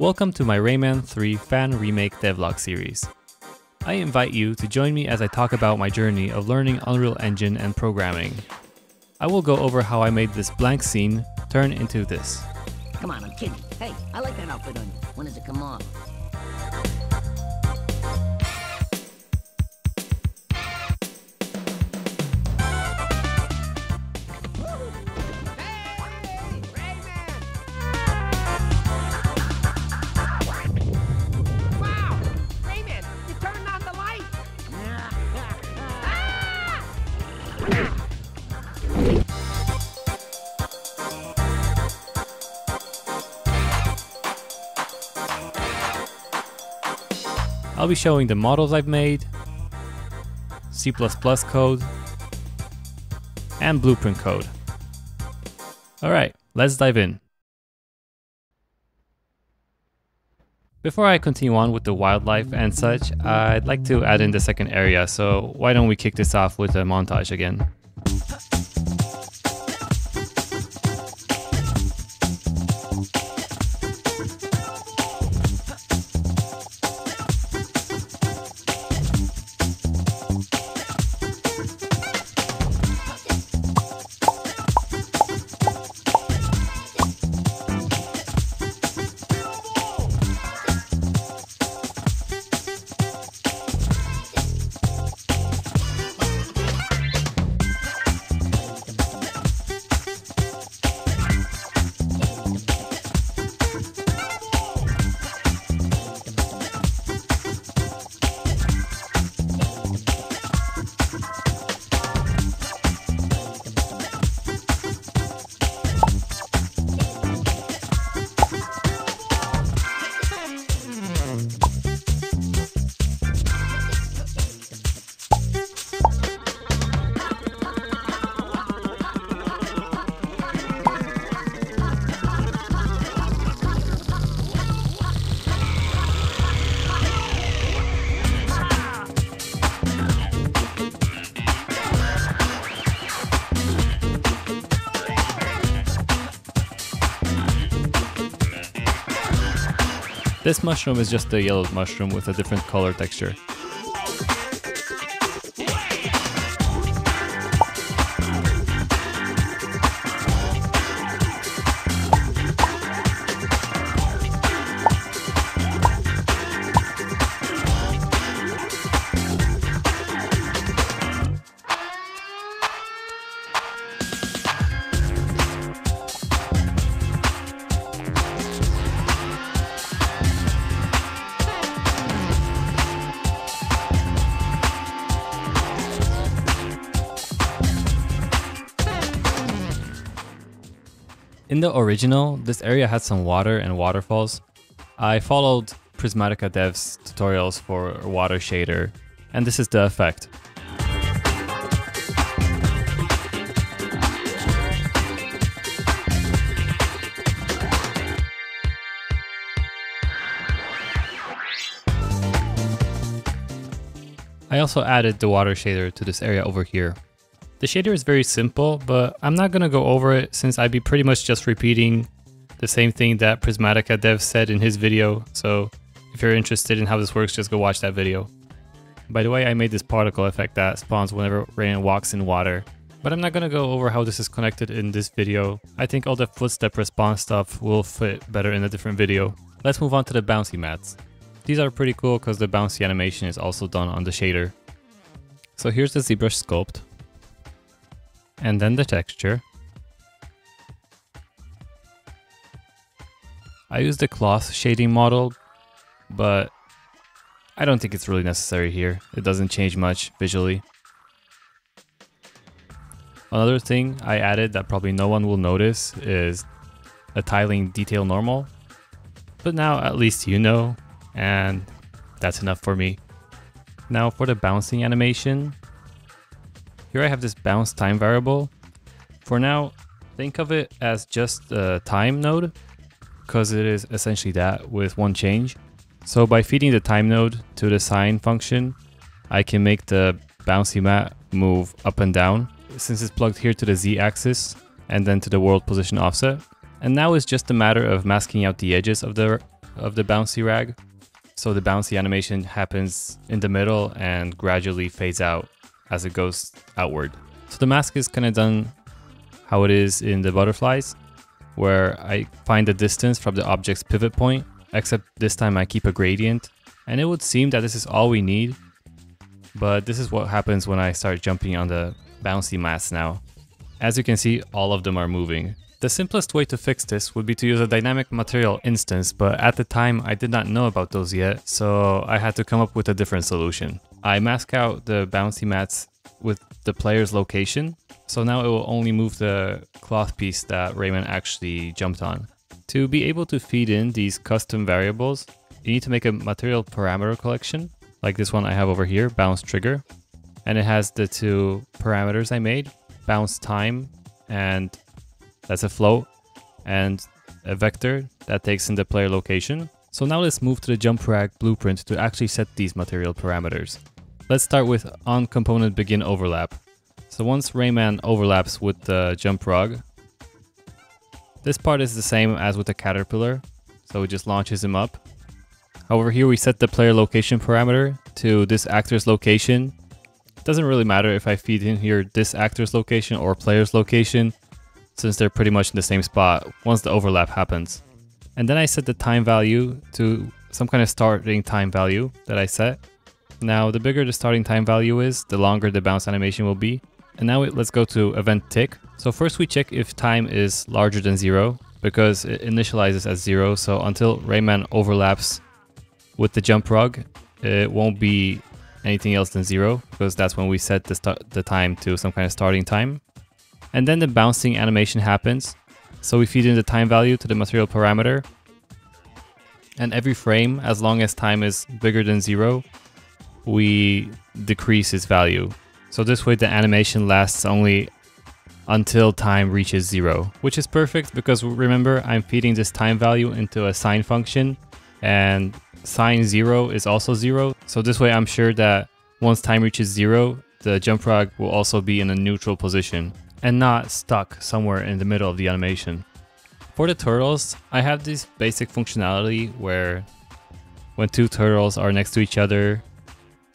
Welcome to my Rayman 3 fan remake devlog series. I invite you to join me as I talk about my journey of learning Unreal Engine and programming. I will go over how I made this blank scene turn into this. Come on, I'm kidding. Hey, I like that outfit on you. When does it come off? Be showing the models I've made, C++ code, and blueprint code. Alright, let's dive in. Before I continue on with the wildlife and such, I'd like to add in the second area, so why don't we kick this off with a montage again. This mushroom is just a yellow mushroom with a different color texture. In the original, this area had some water and waterfalls. I followed Prismatica Dev's tutorials for water shader, and this is the effect. I also added the water shader to this area over here. The shader is very simple, but I'm not gonna go over it since I'd be pretty much just repeating the same thing that Prismatica Dev said in his video, so if you're interested in how this works, just go watch that video. By the way, I made this particle effect that spawns whenever Rain walks in water, but I'm not gonna go over how this is connected in this video. I think all the footstep response stuff will fit better in a different video. Let's move on to the bouncy mats. These are pretty cool because the bouncy animation is also done on the shader. So here's the ZBrush sculpt. And then the texture. I used the cloth shading model, but I don't think it's really necessary here. It doesn't change much visually. Another thing I added that probably no one will notice is a tiling detail normal. But now at least you know, and that's enough for me. Now for the bouncing animation, here I have this bounce time variable. For now, think of it as just a time node, because it is essentially that with one change. So by feeding the time node to the sine function, I can make the bouncy mat move up and down since it's plugged here to the z axis and then to the world position offset. And now it's just a matter of masking out the edges of the of the bouncy rag. So the bouncy animation happens in the middle and gradually fades out as it goes outward. So the mask is kind of done how it is in the butterflies, where I find the distance from the object's pivot point, except this time I keep a gradient. And it would seem that this is all we need, but this is what happens when I start jumping on the bouncy mask now. As you can see, all of them are moving. The simplest way to fix this would be to use a dynamic material instance, but at the time I did not know about those yet, so I had to come up with a different solution. I mask out the bouncy mats with the player's location, so now it will only move the cloth piece that Rayman actually jumped on. To be able to feed in these custom variables, you need to make a material parameter collection, like this one I have over here, bounce trigger, and it has the two parameters I made, bounce time and that's a float and a vector that takes in the player location. So now let's move to the jump rag blueprint to actually set these material parameters. Let's start with on component begin overlap. So once Rayman overlaps with the jump rug, this part is the same as with the caterpillar, so it just launches him up. However, here we set the player location parameter to this actor's location. It doesn't really matter if I feed in here this actor's location or player's location, since they're pretty much in the same spot once the overlap happens. And then I set the time value to some kind of starting time value that I set. Now, the bigger the starting time value is, the longer the bounce animation will be. And now let's go to event tick. So first we check if time is larger than zero because it initializes as zero. So until Rayman overlaps with the jump rug, it won't be anything else than zero because that's when we set the, the time to some kind of starting time. And then the bouncing animation happens. So we feed in the time value to the material parameter. And every frame, as long as time is bigger than zero, we decrease its value. So this way the animation lasts only until time reaches zero, which is perfect because remember I'm feeding this time value into a sine function and sine zero is also zero. So this way I'm sure that once time reaches zero, the jump rag will also be in a neutral position and not stuck somewhere in the middle of the animation. For the turtles, I have this basic functionality where when two turtles are next to each other,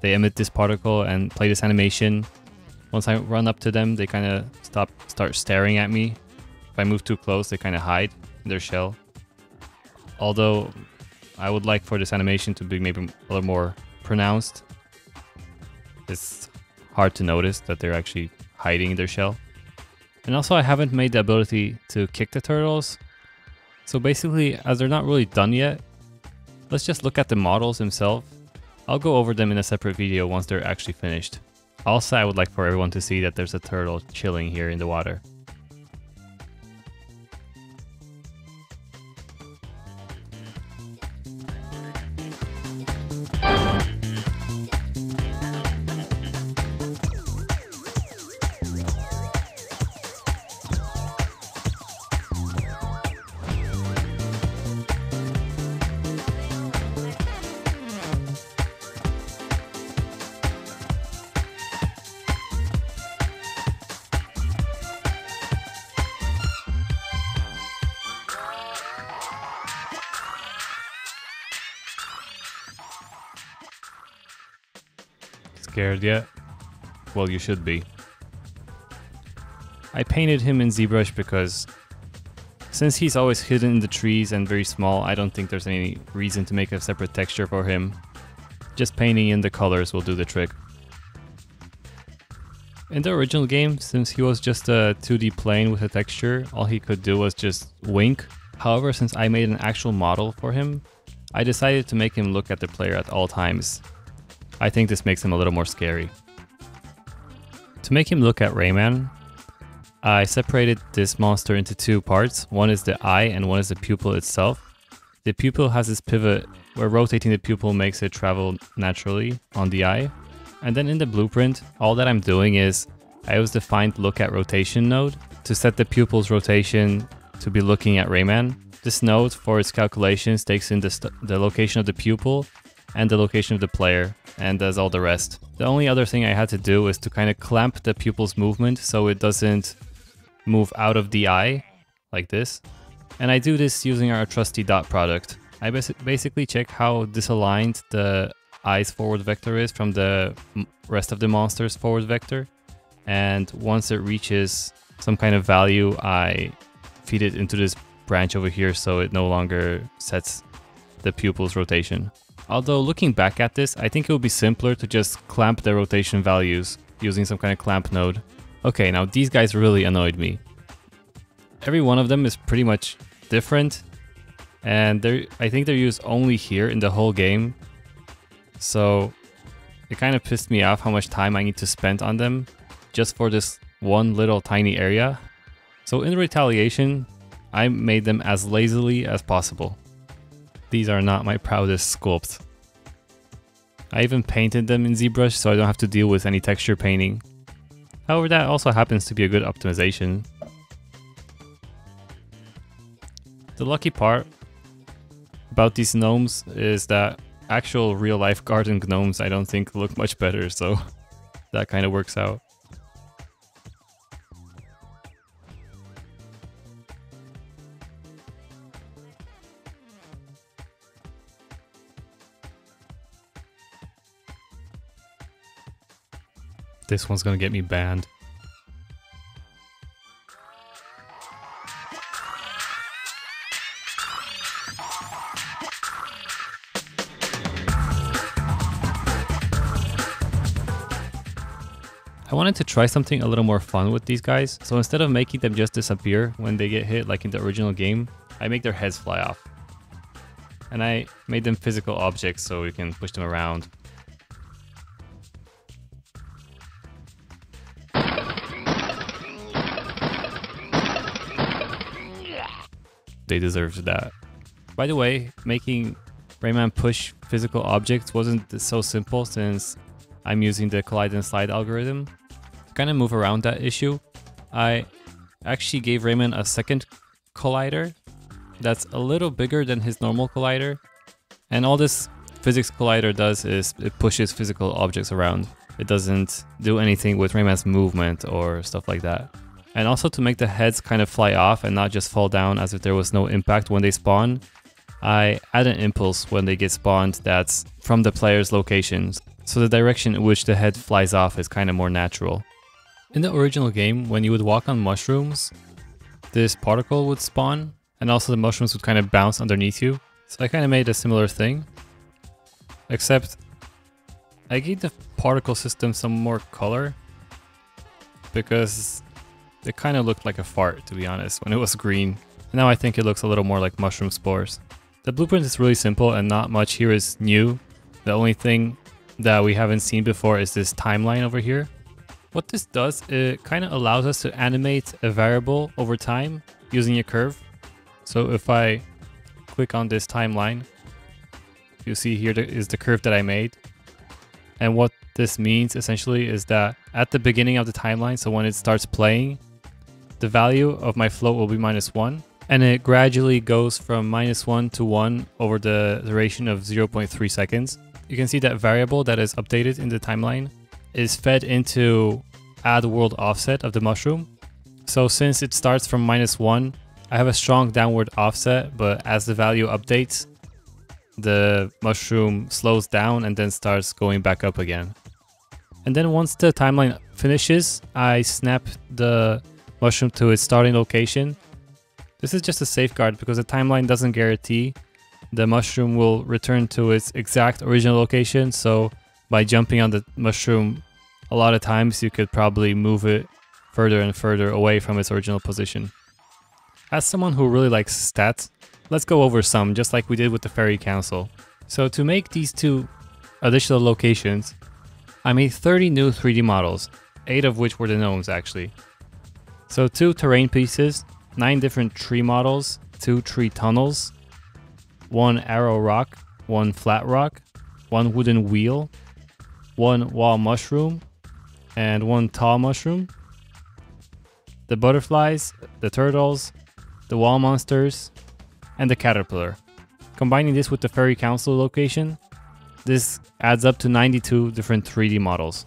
they emit this particle and play this animation. Once I run up to them, they kind of stop, start staring at me. If I move too close, they kind of hide in their shell. Although I would like for this animation to be maybe a little more pronounced. It's hard to notice that they're actually hiding in their shell. And also I haven't made the ability to kick the turtles. So basically, as they're not really done yet, let's just look at the models themselves. I'll go over them in a separate video once they're actually finished. Also, I would like for everyone to see that there's a turtle chilling here in the water. Scared yet? Well, you should be. I painted him in ZBrush because since he's always hidden in the trees and very small, I don't think there's any reason to make a separate texture for him. Just painting in the colors will do the trick. In the original game, since he was just a 2D plane with a texture, all he could do was just wink. However, since I made an actual model for him, I decided to make him look at the player at all times. I think this makes him a little more scary. To make him look at Rayman, I separated this monster into two parts. One is the eye and one is the pupil itself. The pupil has this pivot where rotating the pupil makes it travel naturally on the eye. And then in the blueprint, all that I'm doing is I the find look at rotation node to set the pupil's rotation to be looking at Rayman. This node for its calculations takes in the, the location of the pupil and the location of the player and does all the rest. The only other thing I had to do is to kind of clamp the pupil's movement so it doesn't move out of the eye like this. And I do this using our trusty dot product. I basi- basically check how disaligned the eye's forward vector is from the rest of the monster's forward vector. And once it reaches some kind of value, I feed it into this branch over here so it no longer sets the pupil's rotation. Although looking back at this, I think it would be simpler to just clamp the rotation values using some kind of clamp node. Okay, now these guys really annoyed me. Every one of them is pretty much different, and they're I think they're used only here in the whole game. So it kind of pissed me off how much time I need to spend on them just for this one little tiny area. So in retaliation, I made them as lazily as possible. These are not my proudest sculpts. I even painted them in ZBrush so I don't have to deal with any texture painting. However, that also happens to be a good optimization. The lucky part about these gnomes is that actual real life garden gnomes I don't think look much better, so that kind of works out. This one's gonna get me banned. I wanted to try something a little more fun with these guys, so instead of making them just disappear when they get hit like in the original game, I make their heads fly off. And I made them physical objects so we can push them around. They deserved that. By the way, making Rayman push physical objects wasn't so simple since I'm using the collide and slide algorithm. To kind of move around that issue, I actually gave Rayman a second collider that's a little bigger than his normal collider. And all this physics collider does is it pushes physical objects around. It doesn't do anything with Rayman's movement or stuff like that. And also to make the heads kind of fly off and not just fall down as if there was no impact when they spawn, I add an impulse when they get spawned that's from the player's locations, so the direction in which the head flies off is kind of more natural. In the original game, when you would walk on mushrooms, this particle would spawn, and also the mushrooms would kind of bounce underneath you. So I kind of made a similar thing, except I gave the particle system some more color, because it kind of looked like a fart, to be honest, when it was green. And now I think it looks a little more like mushroom spores. The blueprint is really simple and not much here is new. The only thing that we haven't seen before is this timeline over here. What this does, it kind of allows us to animate a variable over time using a curve. So if I click on this timeline, you see here is the curve that I made. And what this means essentially is that at the beginning of the timeline, so when it starts playing, the value of my float will be minus 1 and it gradually goes from minus 1 to 1 over the duration of 0.3 seconds. You can see that variable that is updated in the timeline is fed into add world offset of the mushroom. So since it starts from minus 1, I have a strong downward offset, but as the value updates, the mushroom slows down and then starts going back up again. And then once the timeline finishes, I snap the mushroom to its starting location. This is just a safeguard because the timeline doesn't guarantee the mushroom will return to its exact original location. So by jumping on the mushroom, a lot of times you could probably move it further and further away from its original position. As someone who really likes stats, let's go over some just like we did with the Fairy Council. So to make these two additional locations, I made 30 new 3D models, 8 of which were the gnomes actually. So two terrain pieces, 9 different tree models, 2 tree tunnels, 1 arrow rock, 1 flat rock, 1 wooden wheel, 1 wall mushroom, and 1 tall mushroom. The butterflies, the turtles, the wall monsters, and the caterpillar. Combining this with the Fairy Council location, this adds up to 92 different 3D models.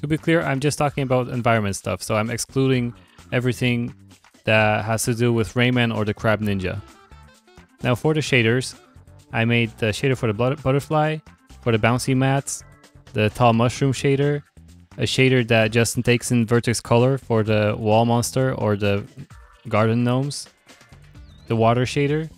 To be clear, I'm just talking about environment stuff, so I'm excluding everything that has to do with Rayman or the Crab Ninja. Now for the shaders, I made the shader for the butterfly, for the bouncy mats, the tall mushroom shader, a shader that just takes in vertex color for the wall monster or the garden gnomes, the water shader,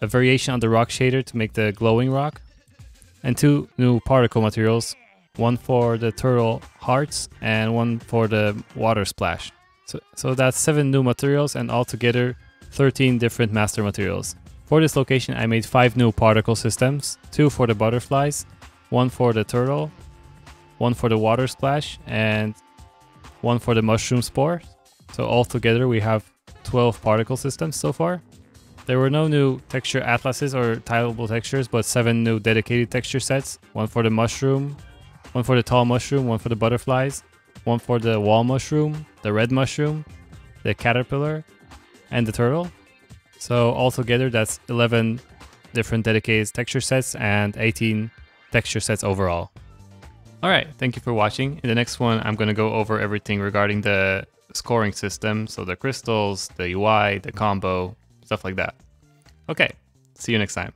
a variation on the rock shader to make the glowing rock, and two new particle materials, one for the turtle hearts and one for the water splash. So, so that's seven new materials and altogether 13 different master materials. For this location I made 5 new particle systems, 2 for the butterflies, 1 for the turtle, 1 for the water splash, and 1 for the mushroom spore. So altogether we have 12 particle systems so far. There were no new texture atlases or tileable textures, but 7 new dedicated texture sets, 1 for the mushroom, 1 for the tall mushroom, 1 for the butterflies, 1 for the wall mushroom, the red mushroom, the caterpillar, and the turtle. So altogether that's 11 different dedicated texture sets and 18 texture sets overall. Alright, thank you for watching. In the next one I'm going to go over everything regarding the scoring system, so the crystals, the UI, the combo, stuff like that. Okay, see you next time.